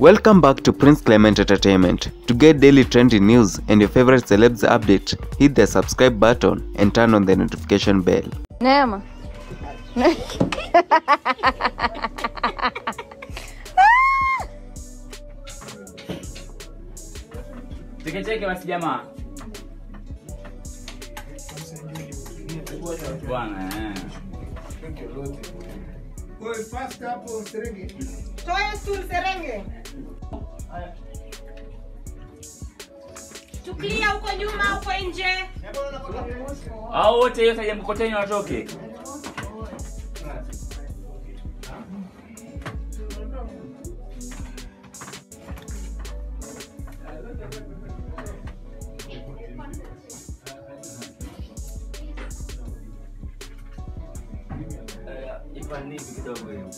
Welcome back to Prince Clement Entertainment. To get daily trending news and your favorite celebs update, hit the subscribe button and turn on the notification bell. Neema. Chekecheke basi jamaa. Bwana eh. Toa stool Serenge. Tukia huko nyuma, huko nje. Hao wote hiyo mkokoteni watoke. Ipanini kidogo hiyo.